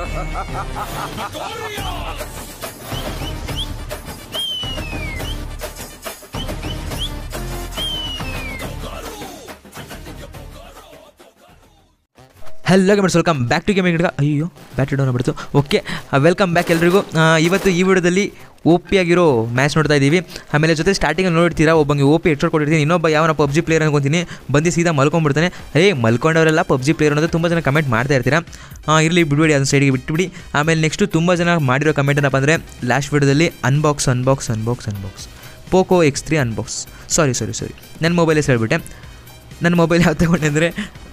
ゴリよ。hello gamers welcome back to gaming ಅಯ್ಯೋ battery down ಆಗ್ಬಿಡ್ತು. Okay welcome back ಎಲ್ರಿಗೂ. ಇವತ್ತು ಈ ವಿಡಿಯೋದಲ್ಲಿ ಓ ಪಿ ಆಗಿರೋ ಮ್ಯಾಚ್ ನೋಡ್ತಾ ಇದ್ದೀವಿ ಆಮೇಲೆ ಜೊತೆ ಸ್ಟಾರ್ಟಿಂಗ್ ನೋಡಿರ್ತೀರಾ, ಒಬ್ಬಂಗೆ ಓ ಪಿ ಹೆಡ್ಶಾಟ್ ಕೊಟ್ಟಿರ್ತೀನಿ. ಇನ್ನೊಬ್ಬ ಯಾವನ ಪಬ್ಜಿ ಪ್ಲೇಯರ್ ಅನ್ಕೊಂತೀನಿ. ಬಂದು ಸೀದಾ ಮಲ್ಕೊಂಡ್ಬಿಡ್ತಾನೆ. ಏ, ಮಲ್ಕೊಂಡವರೆಲ್ಲ ಪಬ್ಜಿ ಪ್ಲೇಯರ್ ಅನ್ನೋದು ತುಂಬ ಜನ ಕಮೆಂಟ್ ಮಾಡ್ತಾ ಇರ್ತೀರಾ? ಇರಲಿ ಬಿಡ್ಬಿಡಿ, ಅದನ್ನ ಸೈಡಿಗೆ ಬಿಟ್ಬಿಡಿ. ಆಮೇಲೆ ನೆಕ್ಸ್ಟು ತುಂಬ ಜನ ಮಾಡಿರೋ ಕಮೆಂಟ್ ಏನಪ್ಪ ಅಂದರೆ ಲಾಸ್ಟ್ ವಿಡಿಯೋದಲ್ಲಿ unbox unbox unbox unbox Poco X three unbox sorry sorry sorry ನನ್ನ ಮೊಬೈಲೇ ಹೇಳ್ಬಿಟ್ಟೆ ನನ್ನ ಮೊಬೈಲ್ ಯಾವ ತಗೊಂಡೆ ಅಂದರೆ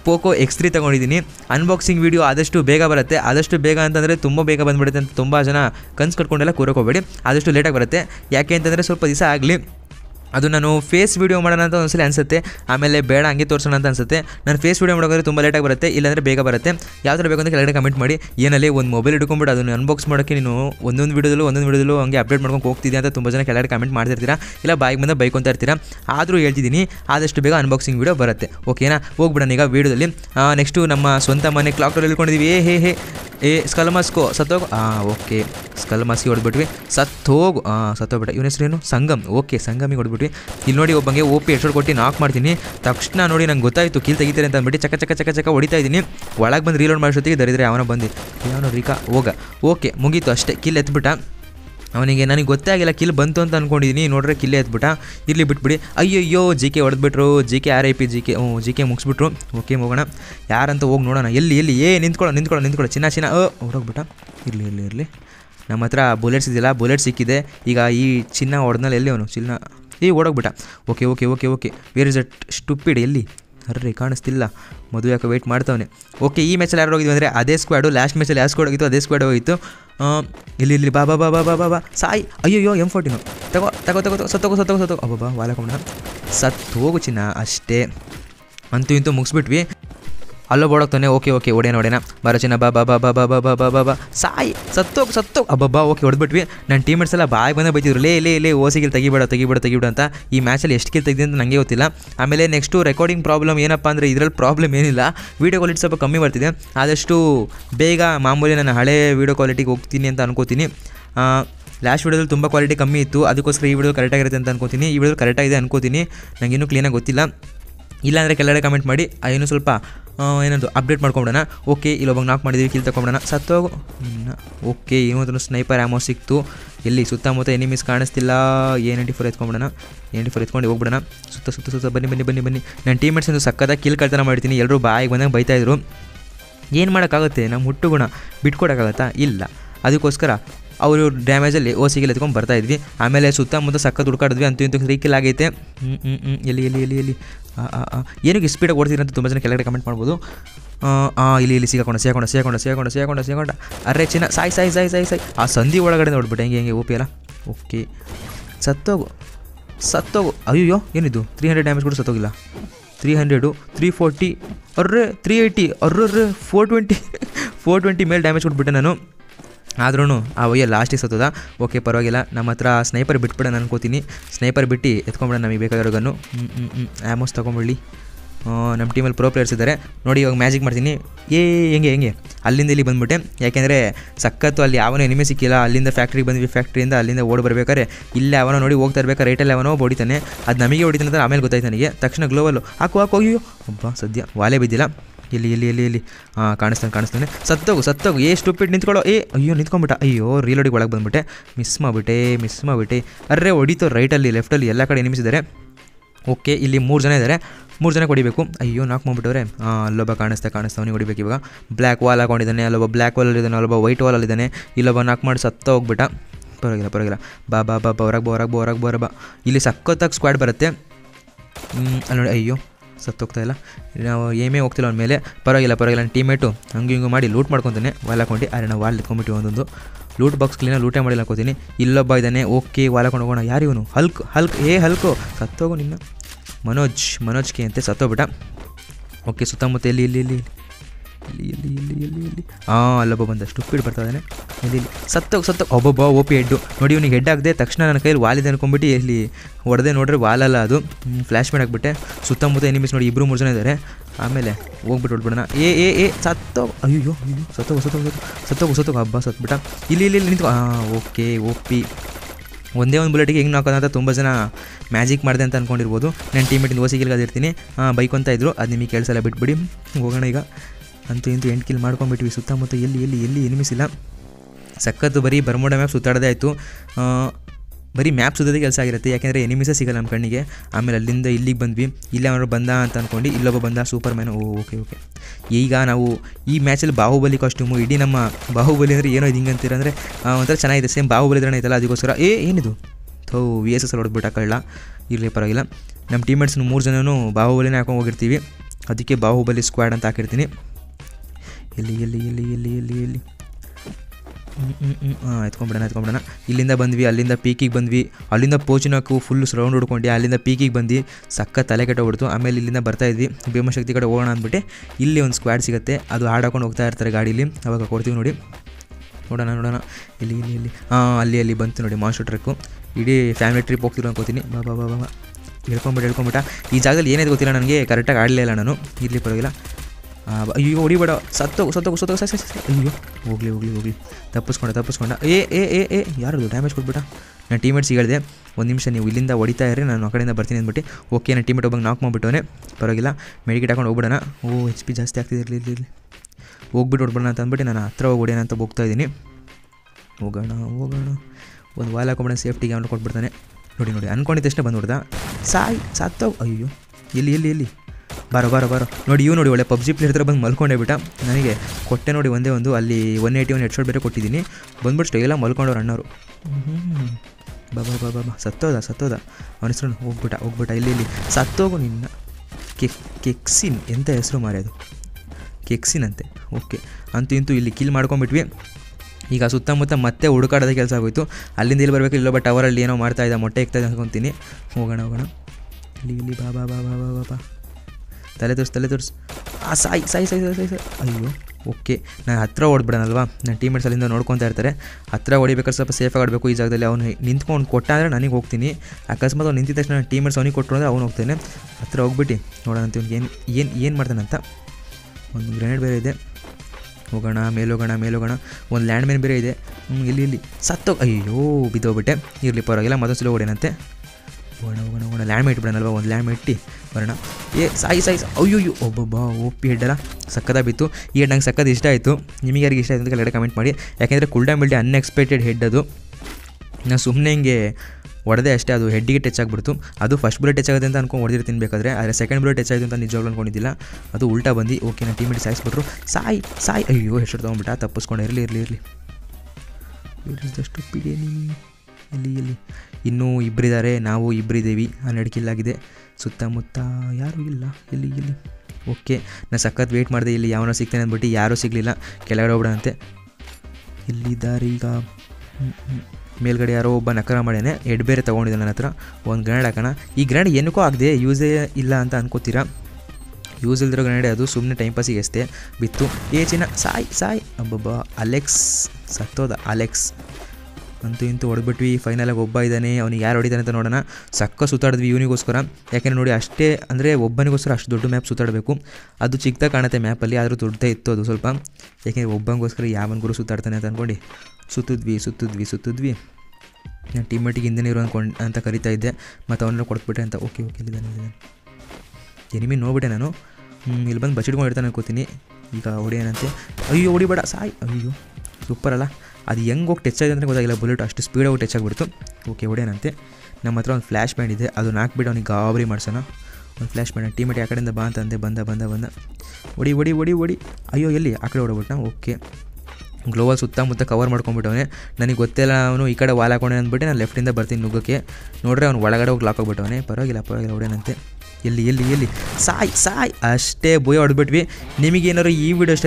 ಪೋಕೋ ಎಕ್ಸ್ ತ್ರೀ ತೊಗೊಂಡಿದ್ದೀನಿ. ಅನ್ಬಾಕ್ಸಿಂಗ್ ವೀಡಿಯೋ ಆದಷ್ಟು ಬೇಗ ಬರುತ್ತೆ. ಆದಷ್ಟು ಬೇಗ ಅಂತಂದರೆ ತುಂಬ ಬೇಗ ಬಂದುಬಿಡುತ್ತೆ ಅಂತ ತುಂಬ ಜನ ಕನ್ಸು ಕಟ್ಕೊಂಡೆಲ್ಲ ಕೂರಕ್ಕೆ ಹೋಗಬೇಡಿ ಆದಷ್ಟು ಲೇಟಾಗಿ ಬರುತ್ತೆ. ಯಾಕೆ ಅಂತಂದರೆ ಸ್ವಲ್ಪ ದಿವಸ ಆಗಲಿ. ಅದು ನಾನು ಫೇಸ್ ವೀಡಿಯೋ ಮಾಡೋಣ ಅಂತ ಒಂದ್ಸಲ ಅನಿಸುತ್ತೆ. ಆಮೇಲೆ ಬೇಡ, ಹಂಗೆ ತೋರಿಸೋಣ ಅಂತ ಅನಿಸುತ್ತೆ. ನಾನು ಫೇಸ್ ವೀಡಿಯೋ ಮಾಡೋದ್ರೆ ತುಂಬ ಲೇಟಾಗಿ ಬರುತ್ತೆ, ಇಲ್ಲಾಂದರೆ ಬೇಗ ಬರುತ್ತೆ. ಯಾವ ಬೇಕು ಅಂತ ಕೆಳಗಡೆ ಕಮೆಂಟ್ ಮಾಡಿ. ಏನಲ್ಲಿ ಒಂದು ಮೊಬೈಲ್ ಹಿಡ್ಕೊಂಬಿಟ್ಟು ಅದನ್ನು ಅನ್ಬಾಕ್ಸ್ ಮಾಡೋಕ್ಕೆ ನೀನು ಒಂದೊಂದು ವೀಡಿಯೋದಲ್ಲೂ ಒಂದೊಂದು ವೀಡಿಯೋದಲ್ಲೂ ಹಂಗೆ ಅಪ್ಡೇಟ್ ಮಾಡ್ಕೊಂಡು ಹೋಗ್ತಿದ್ದೆ ಅಂತ ತುಂಬ ಜನ ಕೆಳಗಡೆ ಕಮೆಂಟ್ ಮಾಡ್ತಿರ್ತೀರಾ? ಇಲ್ಲ ಬಾಯಿಗೆ ಬಂದ ಬೈಕೊಂತ ಇರ್ತೀರಾ? ಆದರೂ ಹೇಳ್ತಿದ್ದೀನಿ, ಆದಷ್ಟು ಬೇಗ ಅನ್ಬಾಕ್ಸಿಂಗ್ ವೀಡಿಯೋ ಬರುತ್ತೆ. ಓಕೆನಾ ಹೋಗ್ಬಿಡೋಣ ಈಗ ವೀಡಿಯೋದಲ್ಲಿ ನೆಕ್ಸ್ಟು ನಮ್ಮ ಸ್ವಂತ ಮನೆ ಕ್ಲಾಕ್ ಇಳ್ಕೊಂಡಿದ್ದೀವಿ ಏ, ಹೇ ಹೇ. ಏ ಸ್ಕಲ್ಮಾಸ್ಕೋ ಸತ್ತೋಗು ಹಾಂ ಓಕೆ. ಸ್ಕಲ್ಮಾಸ್ಕಿ ಹೊಡೆದ್ಬಿಟ್ವಿ. ಸತ್ತೋಗು ಹಾಂ ಸತ್ತೋಗ್ಬಿಟ್ಟ ಇವನ ಏನು ಸಂಗಮ್. ಓಕೆ, ಸಂಗಮಿಗೆ ಹೊಡ್ಬಿಟ್ವಿ ಇಲ್ಲಿ ನೋಡಿ ಒಬ್ಬಂಗೆ ಓ ಪಿ ಹೆಡ್ಶಾಟ್ ಕೊಟ್ಟು ನಾಕ್ ಮಾಡ್ತೀನಿ. ತಕ್ಷಣ ನೋಡಿ ನಂಗೆ ಗೊತ್ತಾಯಿತು. ಕೀಲ್ ತೆಗಿತಾರೆ ಅಂತ ಅಂದ್ಬಿಟ್ಟು ಚಕ ಚಕ ಚಕ ಚಕ ಹೊಡಿತಾ ಇದ್ದೀನಿ. ಒಳಗೆ ಬಂದು ರೀಲೋಡ್ ಮಾಡಿಸೋತ್ತಿಗೆ ದರಿದ್ರೆ ಅವನ ಬಂದು. ಯಾವನೋ ರೀಕಾ, ಹೋಗ. ಓಕೆ, ಮುಗೀತು ಅಷ್ಟೇ. ಕೀಲ್ ಎತ್ಬಿಟ್ಟ. ಅವನಿಗೆ ನನಗೆ ಗೊತ್ತೇ ಆಗಿಲ್ಲ, ಕಿಲ್ ಬಂತು ಅಂತ ಅಂದ್ಕೊಂಡಿದ್ದೀನಿ ನೋಡ್ರೆ ಕಿಲ್ಲೇ ಎತ್ಬಿಟ್ಟ. ಇರಲಿ ಬಿಟ್ಬಿಡಿ. ಅಯ್ಯಯ್ಯೋ G K ಹೊಡೆದ್ಬಿಟ್ರು G K R I P G K ಹ್ಞೂ ಜಿ ಕೆ ಮುಗಿಸ್ಬಿಟ್ರು. ಓಕೆ ಹೋಗೋಣ. ಯಾರಂತ ಹೋಗಿ ನೋಡೋಣ. ಎಲ್ಲಿ ಎಲ್ಲಿ? ಏ, ನಿಂತ್ಕೊಳ್ಳೋ ನಿಂತ್ಕೊಳ್ಳೋ ನಿಂತ್ಕೊಳ್ಳೋ. ಚಿನ್ನ ಚಿನ್ನ. ಹೊರೋಗ್ಬಿಟ್ಟ. ಇರಲಿ ಇರಲಿ ಇರಲಿ. ನಮ್ಮ ಹತ್ರ ಬುಲೆಟ್ಸ್ ಇದೆಯಲ್ಲ ಬುಲೆಟ್ ಸಿಕ್ಕಿದೆ. ಈಗ ಈ ಚಿನ್ನ ಹೊಡೆದ್ಮೇಲೆ ಎಲ್ಲಿ ಅವನು? ಚಿನ್ನ. ಈ ಓಡೋಗ್ಬಿಟ್ಟ. Okay okay okay okay where is at stupid ಎಲ್ಲಿ? ಅರ್ರೆ ಕಾಣಿಸ್ತಿಲ್ಲ. ಮದುವೆ ಯಾಕೆ ವೆಯ್ಟ್ ಮಾಡ್ತಾವನೆ. ಓಕೆ ಈ ಮ್ಯಾಚಲ್ಲಿ ಯಾರು ಹೋಗಿದ್ವಿ ಅಂದರೆ ಅದೇ ಸ್ಕ್ವಾಡು ಲಾಸ್ಟ್ ಮ್ಯಾಚಲ್ಲಿ ಯಾವ ಸ್ಕ್ವಾಡ್ ಹೋಗಿತ್ತು, ಅದೇ ಸ್ಕ್ವಾಡ್ ಹೋಗಿತ್ತು. ಇಲ್ಲಿ ಇಲ್ಲಿ, ಬಾ ಬಾ ಬಾ ಬಾ ಬಾ ಬಾ ಸಾಯಿ ಅಯ್ಯೋ ಎಂ ಫೋರ್ಟಿನು ತಗೋ ತಗೋ ತಗೋ ತಗೋ, ಸತ್ತೋಗೋ ಸತ್ತೋಗೋ ಸತ್ತೋಗೋ. ಅಬ್ಬಾ ವಾಲಕೊಂಡ ಸತ್ತು ಹೋಗು ಚಿನ್ನ, ಅಷ್ಟೇ. ಅಂತೂ, ಇಂತೂ ಮುಗಿಸ್ಬಿಟ್ವಿ. ಅಲ್ಲೋ ಬೋಡೋಗ್ತಾನೆ ಓಕೆ ಓಕೆ ಒಡೆನ ಒಡೆನ ಬರೋ ಬಾ ಬಾ ಬಾ ಬಾ ಬಾ ಬಾ ಬಾ ಬಾ ಬಾ ಸಾಯಿ ಸತ್ತೋಗ್ ಸತ್ತೋಗ್ ಅಬ್ಬಬ್ಬಾ, ಓಕೆ, ಹೊಡೆದ್ಬಿಟ್ವಿ. ನನ್ನ ಟೀಮೇಟ್ಸ್ ಎಲ್ಲ ಬಾಯ್ ಬಂದೇ ಬೈತಿದ್ರು. ಲೇ ಲೇ ಲೇ ಓಸಿಗಿಲ್ ತೆಗಿಬೇಡ ತೆಗಿಬೇಡ ತೆಗಿಬೇಡ ಅಂತ. ಈ ಮ್ಯಾಚಲ್ಲಿ ಎಷ್ಟು ಕಿಲ್ ತೆಗೆದಿ ಅಂತ ನನಗೆ ಗೊತ್ತಿಲ್ಲ. ಆಮೇಲೆ ನೆಕ್ಸ್ಟು ರೆಕಾರ್ಡಿಂಗ್ ಪ್ರಾಬ್ಲಮ್ ಏನಪ್ಪ ಅಂದರೆ ಇದರಲ್ಲಿ ಪ್ರಾಬ್ಲಮ್ ಏನಿಲ್ಲ. ವೀಡಿಯೋ ಕ್ವಾಲಿಟಿ ಸ್ವಲ್ಪ ಕಮ್ಮಿ ಬರ್ತಿದೆ. ಆದಷ್ಟು ಬೇಗ ಮಾಮೂಲಿ ನಾನು ಹಳೆ ವೀಡಿಯೋ ಕ್ವಾಲಿಟಿಗೆ ಹೋಗ್ತೀನಿ ಅಂತ ಅನ್ಕೋತೀನಿ. ಲಾಸ್ಟ್ ವೀಡಿಯೋದಲ್ಲಿ ತುಂಬ ಕ್ವಾಲಿಟಿ ಕಮ್ಮಿ ಇತ್ತು. ಅದಕ್ಕೋಸ್ಕರ ಈ ವಿಡಿಯೋ ಕರೆಕ್ಟಾಗಿರುತ್ತೆ ಅಂತ ಅನ್ಕೋತೀನಿ. ಈ ವಿಡಿಯೋ ಕರೆಕ್ಟಾಗಿದೆ ಅನ್ಕೋತೀನಿ. ನನಗಿನ್ನೂ ಕ್ಲೀನಾಗಿ ಗೊತ್ತಿಲ್ಲ. ಇಲ್ಲಾಂದರೆ ಕೆಳಗಡೆ ಕಮೆಂಟ್ ಮಾಡಿ ಏನು ಸ್ವಲ್ಪ ಏನಂತ ಅಪ್ಡೇಟ್ ಮಾಡ್ಕೊಂಬಿಡೋಣ. ಓಕೆ ಇಲ್ಲೊಬ್ಬ ನಾಕ್ ಮಾಡಿದ್ವಿ ಕಿಲ್ ತಗೊಂಬಿಡೋಣ ಸತ್ತೋಗು ಓಕೆ ಏನೋ ಸ್ನೈಪರ್ ಆಮೋ ಸಿಕ್ತು. ಎಲ್ಲಿ, ಸುತ್ತಮುತ್ತ ಎನಿಮೀಸ್ ಕಾಣಿಸ್ತಿಲ್ಲ. ಎ ನೈಂಟಿ ಫೋರ್ ಎತ್ಕೊಂಬಿಡೋಣ. ಎ ನೈಂಟಿ ಫೋರ್ ಎತ್ಕೊಂಡು ಹೋಗ್ಬಿಡೋಣ. ಸುತ್ತ ಸುತ್ತ ಸುತ್ತ ಬನ್ನಿ ಬನ್ನಿ ಬನ್ನಿ ಬನ್ನಿ. ನನ್ನ ಟೀಮೇಟ್ಸ್ ಒಂದು ಸಕ್ಕತ್ತಾಗಿ ಕಿಲ್ ಕಳ್ತನ ಮಾಡ್ತೀನಿ ಎಲ್ಲರೂ ಬಾಯಿಗೆ ಬಂದಂಗೆ ಬೈತಾಯಿದ್ರು ಏನು ಮಾಡೋಕ್ಕಾಗುತ್ತೆ? ನಮ್ಮ ಹುಟ್ಟು ಗುಣ. ಬಿಟ್ಕೊಡೋಕ್ಕಾಗತ್ತಾ? ಇಲ್ಲ. ಅದಕ್ಕೋಸ್ಕರ ಅವರು ಡ್ಯಾಮೇಜಲ್ಲಿ ಓಸಿಗೆ ಎತ್ಕೊಂಡು ಬರ್ತಾ ಇದ್ವಿ. ಆಮೇಲೆ ಸುತ್ತಮುತ್ತ ಸಕ್ಕ ಹುಡ್ಕಾಡಿದ್ವಿ ಅಂತೂ ಇಂತೂ ರೀಕಿಲ್ ಆಗೈತೆ. ಹ್ಞೂ ಹ್ಞೂ ಹ್ಞೂ ಎಲ್ಲಿ ಎಲ್ಲಿ ಎಲ್ಲಿ ಎಲ್ಲಿ. ಏನಕ್ಕೆ ಸ್ಪೀಡಾಗಿ ಓಡ್ತೀರಿ ಅಂತ ತುಂಬ ಜನ ಕೆಳಗಡೆ ಕಮೆಂಟ್ ಮಾಡ್ಬೋದು. ಹಾಂ ಇಲ್ಲಿ ಇಲ್ಲಿ ಸಿಗಾಕೊಂಡ ಸಿಗಾಕೊಂಡ ಸಿಗಾಕೊಂಡ ಸಿಗಾಕೊಂಡ ಸಿಗಾಕೊಂಡ ಸಿಗಾಕೊಂಡ. ಅರೆ ಚಿನ್ನ, ಸಾಯ್ ಸಾಯ್ ಸಾಯ್ ಸಾಯ್, ಸಾಯಿ. ಆ ಸಂಧಿ ಒಳಗಡೆ ನೋಡ್ಬಿಟ್ಟು ಹೆಂಗೆ ಹೆಂಗೆ ಓಪಿ ಅಲ್ಲ? ಓಕೆ. ಸತ್ತೋಗು. ಸತ್ತೋಗು. ಅಯ್ಯೋ ಏನಿದು? ತ್ರೀ ಹಂಡ್ರೆಡ್ ಡ್ಯಾಮೇಜ್ ಕೂಡ ಸತ್ತೋಗಿಲ್ಲ. ತ್ರೀ ಹಂಡ್ರೆಡು ತ್ರೀ ಫೋರ್ಟಿ ಅರ್ರೆ ತ್ರೀ ಏಯ್ಟಿ ಅರ್ರೆ ಫೋರ್ ಟ್ವೆಂಟಿ ಫೋರ್ ಟ್ವೆಂಟಿ ಮೇಲೆ ಡ್ಯಾಮೇಜ್ ಕೊಟ್ಬಿಟ್ಟೆ ನಾನು. ಆದ್ರೂ ಆ ಒಯ್ಯ ಲಾಸ್ಟಿಗೆ ಸತ್ತದ. ಓಕೆ ಪರವಾಗಿಲ್ಲ. ನಮ್ಮ ಹತ್ರ ಸ್ನೈಪರ್ ಬಿಟ್ಬಿಡೋಣ ಅನ್ಕೋತೀನಿ. ಸ್ನೈಪರ್ ಬಿಟ್ಟು ಎತ್ಕೊಂಬಿಡೋಣ ನಮಗೆ ಬೇಕಾಗಿರೋ ಗನ್ನು ಆ್ಯಮೋಸ್ ತೊಗೊಂಬಿಡ್ಲಿ ನಮ್ಮ ಟೀಮಲ್ಲಿ ಪ್ರೋ ಪ್ಲೇಯರ್ಸ್ ಇದ್ದಾರೆ. ನೋಡಿ, ಇವಾಗ ಮ್ಯಾಜಿಕ್ ಮಾಡ್ತೀನಿ. ಏ, ಹೆಂಗೆ ಹೆಂಗೆ? ಅಲ್ಲಿಂದ ಇಲ್ಲಿ ಬಂದುಬಿಟ್ಟೆ. ಯಾಕೆಂದರೆ ಸಖತ್ತು ಅಲ್ಲಿ ಯಾವನೋ ಎನಿಮೆ ಸಿಕ್ಕಿಲ್ಲ. ಅಲ್ಲಿಂದ ಫ್ಯಾಕ್ಟ್ರಿಗೆ ಬಂದ್ವಿ. ಫ್ಯಾಕ್ಟ್ರಿಯಿಂದ ಅಲ್ಲಿಂದ ಓಡಿ ಬರಬೇಕಾದ್ರೆ ಇಲ್ಲೇ ಅವನೋ ನೋಡಿ ಹೋಗ್ತಾ ಇರ್ಬೇಕಾರೆ ರೈಟಲ್ಲಿ ಅವನೋ ಹೊಡಿತಾನೆ. ಅದು ನಮಗೆ ಹೊಡಿತಾನೆ ಅಂತ ಆಮೇಲೆ ಗೊತ್ತಾಯ್ತು ನನಗೆ. ತಕ್ಷಣ ಗ್ಲೋವಲ್ಲು ಹಾಕು ಹಾಕು ಅಯ್ಯೋ ಒಬ್ಬ ಸದ್ಯ ವಾಲೆ ಬಿದ್ದಿಲ್ಲ. ಎಲ್ಲಿ ಇಲ್ಲಿ ಇಲ್ಲಿ ಇಲ್ಲಿ. ಹಾಂ ಕಾಣಿಸ್ತಾನೆ ಕಾಣಿಸ್ತಾನೆ. ಸತ್ತೋಗು ಸತ್ತೋಗು. ಏ ಸ್ಟುಪಿಡ್ ನಿಂತ್ಕೊಳ್ಳೋ. ಏ, ಅಯ್ಯೋ ನಿಂತ್ಕೊಂಬಿಟ್ಟ ಅಯ್ಯೋ ರೀಲೋಡಿಗೆ ಒಳಗೆ ಬಂದ್ಬಿಟ್ಟೆ. ಮಿಸ್ ಮಾಡಿಬಿಟ್ಟೆ ಮಿಸ್ ಮಾಡಿಬಿಟ್ಟೆ. ಅರ್ರೆ, ಹೊಡಿತು ರೈಟಲ್ಲಿ ಲೆಫ್ಟಲ್ಲಿ ಎಲ್ಲ ಕಡೆ ನಿಮಿಸಿದ್ದಾರೆ. ಓಕೆ, ಇಲ್ಲಿ ಮೂರು ಜನ ಇದ್ದಾರೆ. ಮೂರು ಜನ ಹೊಡಿಬೇಕು. ಅಯ್ಯೋ ನಾಲ್ಕು ಮಾಡ್ಬಿಟ್ಟವ್ರೆ. ಅಲ್ಲೊಬ್ಬ ಕಾಣಿಸ್ತಾ ಕಾಣಿಸ್ತಾ ಅವನಿಗೆ ಹೊಡಿಬೇಕು ಇವಾಗ. ಬ್ಲ್ಯಾಕ್ ವಾಲ್ ಹಾಕೊಂಡಿದ್ದಾನೆ ಅಲ್ಲೊಬ್ಬ ಬ್ಲ್ಯಾಕ್ ವಾಲಲ್ಲಿದ್ದಾನೆ ಅಲ್ಲೊಬ್ಬ ವೈಟ್ ವಾಲಲ್ಲಿದ್ದಾನೆ ಇಲ್ಲೊಬ್ಬ ನಾಲ್ಕು ಮಾಡಿ ಸತ್ತ ಹೋಗ್ಬಿಟ್ಟ ಪರವಾಗಿಲ್ಲ ಪರವಾಗಿಲ್ಲ. ಬಾ ಬಾ ಬಾ ಹೊರಗೆ ಬಾ ಹೊರಗೆ ಬಾ ಬಾ ಇಲ್ಲಿ ಸಖತ್ತಾಗಿ ಸ್ಕ್ವಾಡ್ ಬರುತ್ತೆ. ಅಲ್ಲಿ ನೋಡಿ, ಅಯ್ಯೋ. ಸತ್ತೋಗ್ತಾ ಇಲ್ಲ. ನಾವು ಏಮೇ ಹೋಗ್ತಿಲ್ಲ ಅವ್ನ ಮೇಲೆ. ಪರವಾಗಿಲ್ಲ ಪರವಾಗಿಲ್ಲ, ನನ್ನ ಟೀಮೇಟು ಹಂಗೆ ಹಿಂಗೆ ಮಾಡಿ ಲೂಟ್ ಮಾಡ್ಕೊತೀನಿ. ವಾಲ್ ಹಾಕೊಂಡು ಅರೆ ನಾವು ವಾಲ್ ಎತ್ಕೊಂಡ್ಬಿಟ್ಟು ಒಂದೊಂದು. ಲೂಟ್ ಬಾಕ್ಸ್ ಕ್ಲೀನಾಗಿ ಲೂಟೇ ಮಾಡಿ ಹಾಕೋತೀನಿ ಇಲ್ಲೊಬ್ಬ ಇದ್ದಾನೆ ಓಕೆ ವಾಲ್ ಹಾಕೊಂಡು ಹೋಗೋಣ. ಯಾರು ಇವನು? ಹಲ್ಕ್ ಹಲ್ಕ್ ಏ ಹಲ್ಕು ಸತ್ತೋಗು ನಿನ್ನ. ಮನೋಜ್ ಮನೋಜ್ ಕೆ ಅಂತೆ ಸತ್ತೋಗ್ಬಿಟ್ಟ. ಓಕೆ ಸುತ್ತಮುತ್ತ ಇಲ್ಲಿ ಇಲ್ಲಿ ಇಲ್ಲಿ ಎಲ್ಲಿ ಇಲ್ಲಿ ಇಲ್ಲಿ ಎಲ್ಲಿ ಇಲ್ಲಿ ಹಾಂ ಅಲ್ಲೊಬ್ಬ ಬಂದ ಸ್ಟುಪಿಡ್ ಬರ್ತಾ ಇದ್ದಾನೆ. ಇಲ್ಲಿ ಇಲ್ಲಿ. ಸತ್ತೋಗಿ, ಸತ್ತೋಗ್. ಒಬ್ಬೊಬ್ಬ ಓ ಪಿ ಹೆಡ್ಡು ನೋಡಿ ಇವನಿಗೆ ಹೆಡ್ ಹಾಕಿದೆ ತಕ್ಷಣ ನನ್ನ ಕೈಯಲ್ಲಿ ವಾಲಿದೆ ಅನ್ಕೊಂಬಿಟ್ಟು ಇಲ್ಲಿ ಹೊಡೆದೆ ನೋಡ್ರೆ ವಾಲಲ್ಲ ಅದು. ಫ್ಲ್ಯಾಶ್ ಮಾಡಿ ಹಾಕ್ಬಿಟ್ಟೆ ಸುತ್ತಮುತ್ತ ಎನಿಮಿಸ್ ನೋಡಿ ಇಬ್ಬರು ಮೂರು ಜನ ಇದ್ದಾರೆ ಆಮೇಲೆ ಹೋಗ್ಬಿಟ್ಟು ಹೊಡ್ಬಿಡೋಣ ಏ ಏ ಏ ಸತ್ತೋ ಅಯ್ಯೋ ಸತ್ತೋಗು ಹೊಸತ್ತು ಸತ್ತ ಹೊಸತ್ತು ಹಬ್ಬ ಸತ್ಬಿಟ್ಟ ಇಲ್ಲಿ ಇಲ್ಲಿ ಇಲ್ಲಿ ನಿಂತ್ಕೊ. ಹಾಂ ಓಕೆ, ಓಪಿ. ಒಂದೇ ಒಂದು ಬುಲೆಟಿಗೆ ಹೆಂಗೆ ನಾಕೋದಂತ ಅಂತ ತುಂಬ ಜನ ಮ್ಯಾಜಿಕ್ ಮಾಡಿದೆ ಅಂತ ಅಂದ್ಕೊಂಡಿರ್ಬೋದು ನನ್ನ ಇಲ್ಲಿಗೆ ಅದಿರ್ತೀನಿ ಬೈಕ್ ಅಂತ ಇದ್ರು. ಅದು ನಿಮಗೆ ಕೇಳಿಸಲ್ಲ, ಬಿಟ್ಬಿಡಿ. ಹೋಗೋಣ ಈಗ. ಅಂತೂ ಇಂತೂ ಎಂಟು ಕಿಲ್ ಮಾಡ್ಕೊಂಡ್ಬಿಟ್ವಿ. ಸುತ್ತಮುತ್ತ ಎಲ್ಲಿ ಎಲ್ಲಿ ಎಲ್ಲಿ ಎನಿಮಿಸಿಲ್ಲ ಸಖತ್ತು ಬರೀ ಬರ್ಮೋಡ ಮ್ಯಾಪ್ ಸುತ್ತಾಡೋದೇ ಆಯಿತು. ಬರೀ ಮ್ಯಾಪ್ ಸುತ್ತದೇ ಕೆಲಸ ಆಗಿರುತ್ತೆ. ಯಾಕೆಂದರೆ ಎನಿಮಿಸೇ ಸಿಗಲ್ಲ ನಮ್ಮ ಕಣ್ಣಿಗೆ. ಆಮೇಲೆ ಅಲ್ಲಿಂದ ಇಲ್ಲಿಗೆ ಬಂದ್ವಿ. ಇಲ್ಲೇ ಅವನು ಬಂದ ಅಂತ ಅಂದ್ಕೊಂಡು ಇಲ್ಲೊಬ್ಬ ಬಂದ ಸೂಪರ್ ಮ್ಯಾನ್ ಓ, ಓಕೆ ಓಕೆ. ಈಗ ನಾವು ಈ ಮ್ಯಾಚಲ್ಲಿ ಬಾಹುಬಲಿ ಕಾಸ್ಟ್ಯೂಮು ಇಡೀ ನಮ್ಮ ಬಾಹುಬಲಿ ಅಂದರೆ ಏನೋ ಇದು ಹಿಂಗೆ ಅಂತೀರ ಅಂದರೆ ಒಂಥರ ಚೆನ್ನಾಗಿದೆ. ಸೇಮ್ ಬಾಹುಬಲಿ ಥರನೇ ಐತಲ್ಲ ಅದಕ್ಕೋಸ್ಕರ, ಏ, ಏನಿದು? ಥೋ ವಿ ಎಸ್ ಎಸ್ ಅಲ್ಲಿ ಹೊಡೆದ್ಬಿಟ್ಟ ಕಳ್ಳ. ಇರಲಿ, ಪರವಾಗಿಲ್ಲ. ನಮ್ಮ ಟೀಮೇಟ್ಸ್ ಮೂರು ಜನನೂ ಬಾಹುಬಲಿನೇ ಹಾಕೊಂಡು ಹೋಗಿರ್ತೀವಿ. ಅದಕ್ಕೆ ಬಾಹುಬಲಿ ಸ್ಕ್ವಾಡ್ ಅಂತ ಹಾಕಿರ್ತೀನಿ. ಎಲ್ಲಿ ಎಲ್ಲಿ ಎಲ್ಲಿ ಎಲ್ಲಿ ಎಲ್ಲಿ ಎಲ್ಲಿ? ಹಾಂ ಎತ್ಕೊಂಬಿಡೋಣ ಎತ್ಕೊಂಬಿಡೋಣ. ಇಲ್ಲಿಂದ ಬಂದ್ವಿ, ಅಲ್ಲಿಂದ ಪೀಕಿಗೆ ಬಂದ್ವಿ. ಅಲ್ಲಿಂದ ಪೋಚಿನಾಕು ಫುಲ್ ರೌಂಡ್ ಹುಡ್ಕೊಂಡು ಅಲ್ಲಿಂದ ಪೀಕಿಗೆ ಬಂದು ಸಕ್ಕ ತಲೆ ಹೊಡ್ತು. ಆಮೇಲೆ ಇಲ್ಲಿಂದ ಬರ್ತಾ ಇದ್ವಿ. ಭೀಮಶಕ್ತಿ ಕಡೆ ಹೋಗೋಣ ಅಂದ್ಬಿಟ್ಟು ಇಲ್ಲಿ ಒಂದು ಸ್ಕ್ವಾಡ್ ಸಿಗುತ್ತೆ. ಅದು ಹಾಡಾಕೊಂಡು ಹೋಗ್ತಾ ಇರ್ತಾರೆ ಗಾಡೀಲಿ. ಅವಾಗ ಕೊಡ್ತೀವಿ ನೋಡಿ. ನೋಡೋಣ ನೋಡೋಣ. ಇಲ್ಲಿ ಇಲ್ಲಿ ಇಲ್ಲಿ ಹಾಂ ಅಲ್ಲಿ ಅಲ್ಲಿ ಬಂತು ನೋಡಿ ಮಾಸ್ಟರ್ ಟ್ರಕ್ಕು ಇಡೀ ಫ್ಯಾಮಿಲಿ ಟ್ರಿಪ್ ಹೋಗ್ತಿರೋ ಅನ್ಕೋತೀನಿ. ಬಾ ಬಾ ಬಾ ಬಾ ಹೇಳ್ಕೊಂಬಿಟ್ಟು ಹೇಳ್ಕೊಂಬಿಟ್ಟ. ಈ ಜಾಗದಲ್ಲಿ ಏನೇನು ಗೊತ್ತಿಲ್ಲ ನನಗೆ. ಕರೆಕ್ಟಾಗಿ ಆಡಲೇ ಇಲ್ಲ ನಾನು. ಇರಲಿ ಪರವಾಗಿಲ್ಲ. ಅಯ್ಯೋ ಹೊಡಿಬೇಡ. ಸತ್ತೋಗು ಸತ್ತೋಗು ಸತ್ತೋಗು ಸಸ್ ಸೈ ಅಯ್ಯೋ, ಹೋಗ್ಲಿ ಹೋಗ್ಲಿ ಹೋಗ್ಲಿ. ತಪ್ಪಿಸ್ಕೊಂಡೆ, ತಪ್ಪಿಸ್ಕೊಂಡ. ಏ ಏ ಏ ಏ ಯಾರದು ಡ್ಯಾಮೇಜ್ ಕೊಟ್ಬಿಟ್ಟ? ನಾನು ಟೀಮೇಟ್ಸಿಗೆ ಹೇಳಿದೆ, ಒಂದು ನಿಮಿಷ ನೀವು ಇಲ್ಲಿಂದ ಹೊಡಿತಾ ಇರ್ರಿ, ನಾನು ಆ ಕಡೆಯಿಂದ ಬರ್ತೀನಿ ಅಂದ್ಬಿಟ್ಟು ಓಕೆ ನಾನು ಟೀಮೇಟ್ ಒಬ್ಬಂಗೆ ನಾಕ್ ಮಾಡಿಬಿಟ್ಟವನೇ. ಪರವಾಗಿಲ್ಲ ಮೆಡಿಕೇಟ್ ಹಾಕೊಂಡು ಹೋಗ್ಬಿಡೋಣ. ಓ ಎಚ್ ಪಿ ಜಾಸ್ತಿ ಆಗ್ತಿದೆ, ಇರಲಿ ಇಲ್ಲಿ ಹೋಗ್ಬಿಟ್ಟು ಹೊಡ್ಬಿಡೋಣ ಅಂತ ಅಂದ್ಬಿಟ್ಟು ನಾನು ಹತ್ರ ಹೋಗಿ ಹೊಡಿಯೋಣ ಅಂತ ಹೋಗ್ತಾ ಇದ್ದೀನಿ. ಹೋಗೋಣ ಹೋಗೋಣ. ಒಂದು ವಾಲ್ ಹಾಕೊಂಬಿಡ ಸೇಫ್ಟಿಗೆ ಅವನು ಕೊಟ್ಬಿಡ್ತಾನೆ. ನೋಡಿ ನೋಡಿ ಅನ್ಕೊಂಡಿದ್ದ ತಕ್ಷಣ ಹೊಡ್ದ ಸಾಯ್ ಸತ್ತೋ ಅಯ್ಯೋ, ಎಲ್ಲಿ ಎಲ್ಲಿ ಎಲ್ಲಿ? ಬಾರೋ ಬಾರೋ ಬಾರೋ. ನೋಡಿ ಇವು ನೋಡಿ ಒಳ್ಳೆ ಪಬ್ಜಿ ಪ್ಲೇಯರ್ ಹತ್ರ ಬಂದು ಮಲ್ಕೊಂಡೇ ಬಿಟ್ಟ. ನನಗೆ ಕೊಟ್ಟೆ ನೋಡಿ ಒಂದೇ ಒಂದು, ಅಲ್ಲಿ ಒನ್ ಏಯ್ಟಿ ಒನ್ ಹೆಡ್ಶಾಟ್ ಬೇರೆ ಕೊಟ್ಟಿದ್ದೀನಿ. ಬಂದ್ಬಿಟ್ಟು ಸ್ಟೈಲ ಮಲ್ಕೊಂಡವ್ರು ಅಣ್ಣವರು. ಬಾ ಬಾ ಬಾ ಸತ್ತೋದ ಸತ್ತೋದ. ಅವನ ಹೆಸರು ಹೋಗ್ಬಿಟ್ಟ ಹೋಗ್ಬಿಟ್ಟ. ಇಲ್ಲಿ ಇಲ್ಲಿ. ಸತ್ತೋಗು ನಿನ್ನ. ಕೆಕ್ ಕೆಕ್ಸಿನ್ ಎಂಥ ಹೆಸರು ಮಾರ್ಯೋದು ಕೆಕ್ಸಿನ್ ಅಂತೆ. ಓಕೆ. ಅಂತೂ ಇಂತೂ ಇಲ್ಲಿ ಕಿಲ್ ಮಾಡ್ಕೊಂಬಿಟ್ವಿ ಈಗ ಸುತ್ತಮುತ್ತ ಮತ್ತೆ ಹುಡುಕಾಡೋದೇ ಕೆಲಸ ಆಗೋಯ್ತು. ಅಲ್ಲಿಂದ ಇಲ್ಲಿ ಬರಬೇಕು ಇಲ್ಲೊಬ್ಬ ಟವರಲ್ಲಿ ಏನೋ ಮಾಡ್ತಾ ಇದ್ದ, ಮೊಟ್ಟೆ ಇಕ್ತಾ ಅನ್ಕೊತೀನಿ. ಹೋಗೋಣ ಹೋಗೋಣ. ಇಲ್ಲಿ ಇಲ್ಲಿ ಬಾ ಬಾ ಬಾ ಬಾ ಬಾ ಬಾ. ತಲೆ ತೋರಿಸ್ ತಲೆ ತೋರಿಸ್ ಆ, ಸಾಯಿ ಸಾಯಿ ಸಾಯಿ ಸಾಯಿ ಸಾಯಿ ಅಯ್ಯೋ, ಓಕೆ. ನಾನು ಹತ್ತಿರ ಓಡ್ಬಿಡೋಣಲ್ವಾ ನನ್ನ ಟೀಮೇಟ್ಸ್ ಅಲ್ಲಿಂದ ನೋಡ್ಕೊತಾ ಇರ್ತಾರೆ. ಹತ್ತಿರ ಹೊಡಿಬೇಕಾದ್ರೆ ಸ್ವಲ್ಪ ಸೇಫಾಗಿ ಆಡಬೇಕು. ಈ ಜಾಗದಲ್ಲಿ ಅವನು ನಿಂತ್ಕೊಂಡು ಕೊಟ್ಟ ಅಂದರೆ ನನಗೆ ಹೋಗ್ತೀನಿ. ಅಕಸ್ಮಾತ್ ಅವ್ನು ನಿಂತಿದ್ದ ತಕ್ಷಣ ನನ್ನ ಟೀಮೇಟ್ಸ್ ಅವನಿಗೆ ಕೊಟ್ಟರು ಅಂದರೆ ಅವ್ನು ಹೋಗ್ತಾನೆ. ಹತ್ತಿರ ಹೋಗ್ಬಿಟ್ಟು. ನೋಡೋಣ ಅಂತ ಏನು ಏನು ಏನು ಮಾಡ್ತಾನಂತ ಒಂದು ಗ್ರೆನೇಡ್ ಬೇರೆ ಇದೆ. ಹೋಗೋಣ, ಮೇಲೋಗೋಣ ಮೇಲೋಗೋಣ. ಒಂದು ಲ್ಯಾಂಡ್ ಮೇನ್ ಬೇರೆ ಇದೆ. ಇಲ್ಲಿ ಇಲ್ಲಿ. ಸತ್ತೋಗಿ ಅಯ್ಯೋ, ಬಿದ್ದೋಗ್ಬಿಟ್ಟೆ. ಇರಲಿ ಪರವಾಗಿಲ್ಲ ಮತ್ತೊಂದು ಸಲ ಹೊಡೇನಂತೆ ಹೋಗೋಣ ಹೋಗೋಣ. ಹೋಗೋಣ ಲ್ಯಾಂಡ್ ಮೇಟ್ ಒಂದು ಲ್ಯಾಂಡ್ ಇಟ್ಟು ಬರೋಣ. ಏ, ಸಾಯಿ ಸಾಯಿ ಅಯ್ಯೋ ಒಬ್ಬೊಬ್ಬ ಓಪಿ ಹೆಡ್ಡಲ್ಲ ಸಕ್ಕದ ಬಿತ್ತು. ಈ ಹೆಡ್ ನಂಗೆ ಸಕ್ಕದ ಇಷ್ಟ ಆಯಿತು. ನಿಮಗೆ ಯಾರಿಗೆ ಇಷ್ಟ ಆಯಿತು ಅಂತ ಕೆಳಗಡೆ ಕಮೆಂಟ್ ಮಾಡಿ. ಯಾಕೆಂದರೆ ಕುಲ್ಡಾ ಬಿಲ್ಡಿ ಅನ್ಎಕ್ಸ್ಪೆಕ್ಟೆಡ್ ಹೆಡ್ ಅದು. ನಾನು ಸುಮ್ಮನೆ ಹಿಂಗೆ ಹೊಡೆದೇ ಅಷ್ಟೇ, ಅದು ಹೆಡ್ಡಿಗೆ ಟಚ್ ಆಗಿಬಿಡ್ತು. ಅದು ಫಸ್ಟ್ ಬುಲೆಟ್ ಟಚ್ ಆಗುತ್ತೆ ಅಂತ ಅನ್ಕೊಂಡು ಹೊಡೆದಿರ್ತೀನಿ ಬೇಕಾದರೆ ಆದರೆ ಸೆಕೆಂಡ್ ಬುಲೆಟ್ ಟಚ್ ಆಯಿತು ಅಂತ ನಿಜವಾಗ್ಲೂ ಅನ್ಕೊಂಡಿದ್ದಿಲ್ಲ. ಅದು ಉಲ್ಟಾ ಬಂದು ಓಕೆ ನಾನು ಟೀಮೇಟ್ ಸಾಯಿಸ್ಬಿಟ್ರು. ಸಾಯಿ ಸಾಯಿ. ಅಯ್ಯೋ ಹೆಸರು ತೊಗೊಂಬಿಟ್ಟ. ತಪ್ಪಿಸ್ಕೊಂಡು. ಇರಲಿ ಇರಲಿ ಇರಲಿ. ಇಲ್ಲಿ ಇಲ್ಲಿ. ಇನ್ನೂ ಇಬ್ಬರಿದ್ದಾರೆ ನಾವು ಇಬ್ಬರಿದ್ದೀವಿ ಹನ್ನೆರಡು ಕಿಲ್ ಆಗಿದೆ. ಸುತ್ತಮುತ್ತ ಯಾರೂ ಇಲ್ಲ. ಇಲ್ಲಿ ಇಲ್ಲಿ. ಓಕೆ. ನಾನು ಸಖತ್ ವೇಟ್ ಮಾಡಿದೆ. ಇಲ್ಲಿ ಯಾವನೋ ಸಿಗ್ತಾನೆ ಅಂದ್ಬಿಟ್ಟು ಯಾರೂ ಸಿಗಲಿಲ್ಲ. ಕೆಳಗಡೆ ಹೋಗ್ಬಿಡಂತೆ. ಇಲ್ಲಿದ್ದಾರೆ ಈಗ. ಮೇಲ್ಗಡೆ ಯಾರೋ ಒಬ್ಬ ನಕರ ಮಾಡ್ಯಾನೆ. ಎಡ್ ಬೇರೆ ತೊಗೊಂಡಿದ್ದೆ ನನ್ನ ಹತ್ರ. ಒಂದು ಗ್ರ್ಯಾಂಡ್ ಹಾಕೋಣ. ಈ ಗ್ರ್ಯಾಂಡ್ ಏನಕ್ಕೂ ಆಗದೆ ಯೂಸೇ ಇಲ್ಲ ಅಂತ ಅನ್ಕೋತೀರಾ? ಯೂಸ್ ಇಲ್ದಿರೋ ಗ್ರ್ಯಾಂಡೆ ಅದು ಸುಮ್ಮನೆ ಟೈಮ್ ಪಾಸಿಗೆ ಎಷ್ಟೇ ಬಿತ್ತು. ಏ ಚಿನ್ನ, ಸಾಯ್ ಸಾಯ್. ಅಬ್ಬಬ್ಬ. ಅಲೆಕ್ಸ್. ಸತ್ತೋದ. ಅಲೆಕ್ಸ್. ಅಂತೂ ಇಂತೂ ಹೊಡೆದ್ಬಿಟ್ವಿ ಫೈನಲಾಗಿ ಒಬ್ಬ ಇದ್ದಾನೆ ಅವ್ನಿಗೆ ಯಾರು ಹೊಡಿತಾನೆ ಅಂತ ನೋಡೋಣ. ಸಕ್ಕ ಸುತ್ತಾಡಿದ್ವಿ ಇವನಿಗೋಸ್ಕರ. ಯಾಕೆಂದರೆ ನೋಡಿ ಅಷ್ಟೇ, ಅಂದರೆ ಒಬ್ಬನಿಗೋಸ್ಕರ ಅಷ್ಟು ದೊಡ್ಡ ಮ್ಯಾಪ್ ಸುತ್ತಾಡಬೇಕು. ಅದು ಚಿಕ್ಕದಾಗ ಕಾಣುತ್ತೆ ಮ್ಯಾಪಲ್ಲಿ ಆದರೂ ದೊಡ್ಡದೇ ಇತ್ತು ಅದು ಸ್ವಲ್ಪ. ಯಾಕೆಂದರೆ ಒಬ್ಬನಿಗೋಸ್ಕರ ಯಾವನ ಗುರು ಸುತ್ತಾಡ್ತಾನೆ ಅಂತ ಅಂದ್ಕೊಂಡು ಸುತ್ತಿದ್ವಿ ಸುತ್ತಿದ್ವಿ ಸುತ್ತಿದ್ವಿ. ನಾನು ಟೀಮೇಟಿಗೆ ಹಿಂದೆ ಇರೋ ಅಂದ್ಕೊಂಡು ಅಂತ ಕರಿತಾ ಇದ್ದೆ. ಮತ್ತು ಅವನ್ನ ಕೊಟ್ಬಿಟ್ಟೆ ಅಂತ, ಓಕೆ ಓಕೆ ಇಲ್ಲಿದ್ದಾನೆ ಇಲ್ಲಿದ್ದಾನೆ ಎನಿಮಿ ನೋಡ್ಬಿಟ್ಟೆ ನಾನು. ಇಲ್ಲಿ ಬಂದು ಬಚ್ಚಿಟ್ಕೊಂಡು ಇರ್ತಾನೆ ಅನ್ಕೋತೀನಿ. ಈಗ ಹೊಡಿಯೋಣಂತೆ. ಅಯ್ಯೋ, ಹೊಡಿಬೇಡ, ಸಾಯ್. ಅಯ್ಯೋ ಸೂಪರ್ ಅಲ್ಲ. ಅದು ಹೆಂಗೆ ಹೋಗಿ ಟಚ್ ಆಗಿದೆ ಅಂದರೆ ಗೊತ್ತಾಗಿಲ್ಲ. ಬುಲೆಟ್ ಅಷ್ಟು ಸ್ಪೀಡಾಗಿ ಟಚ್ ಆಗಿಬಿಡ್ತು. ಓಕೆ ಹೊಡಿಯೋಣಂತೆ ನಮ್ಮ ಹತ್ರ ಒಂದು ಫ್ಲ್ಯಾಶ್ ಬ್ಯಾಂಡ್ ಇದೆ. ಅದು ನಾಕ್ಬಿಟ್ಟು ಅವ್ನಿಗೆ ಗಾಬರಿ ಮಾಡ್ಸೋಣ. ಒಂದು ಫ್ಲ್ಯಾಶ್ ಬ್ಯಾಂಡ್ ಟೀಮೇಟ್ ಆ ಕಡೆಯಿಂದ ಬಾ ಅಂತಂದೆ, ಬಂದ ಬಂದ ಬಂದ. ಒಡಿ ಒಡಿ ಒಡಿ ಒಡಿ ಅಯ್ಯೋ, ಎಲ್ಲಿ? ಆ ಕಡೆ ಹೊಡಬಿಟ್ಟ ಓಕೆ ಗ್ಲೋವಲ್ ಸುತ್ತಮುತ್ತ ಕವರ್ ಮಾಡ್ಕೊಂಡ್ಬಿಟ್ಟವನೆ. ನನಗೆ ಗೊತ್ತಿಲ್ಲ ಅವನು ಈ ಕಡೆ ವಾಲ್ ಹಾಕೊಂಡೆ ಅಂದ್ಬಿಟ್ಟು ನಾನು ಲೆಫ್ಟಿಂದ ಬರ್ತೀನಿ ನುಗ್ಗಕ್ಕೆ. ನೋಡ್ರೆ, ಅವ್ನು ಒಳಗಡೆ ಹೋಗಿ ಲಾಕ್ ಹೋಗ್ಬಿಟ್ಟವನೆ ಪರವಾಗಿಲ್ಲ ಪರವಾಗಿಲ್ಲ ಹೊಡೇನಂತೆ ಎಲ್ಲಿ ಎಲ್ಲಿ ಎಲ್ಲಿ? ಸಾಯ್ ಸಾಯ್. ಅಷ್ಟೇ ಬೋಯ್ ಹೊಡೆದ್ಬಿಟ್ವಿ. ನಿಮಗೇನಾದ್ರು ಈ ವಿಡಿಯೋ ಇಷ್ಟ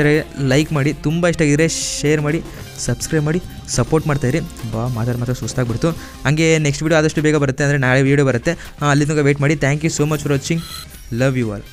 ಲೈಕ್ ಮಾಡಿ, ತುಂಬ ಇಷ್ಟ ಆಗಿದ್ರೆ ಶೇರ್ ಮಾಡಿ ಸಬ್ಸ್ಕ್ರೈಬ್ ಮಾಡಿ ಸಪೋರ್ಟ್ ಮಾಡ್ತಾಯಿರಿ ಬಾ, ಮಾತಾಡಿ ಮಾತ್ರ ಸುಸ್ತಾಗ್ಬಿಡ್ತು. ಹಂಗೆ ನೆಕ್ಸ್ಟ್ ವೀಡಿಯೋ ಆದಷ್ಟು ಬೇಗ ಬರುತ್ತೆ ಅಂದರೆ ನಾಳೆ ವೀಡಿಯೋ ಬರುತ್ತೆ. ಅಲ್ಲಿ ತನಕ ವೆಯ್ಟ್ ಮಾಡಿ. Thank you so much for watching love you all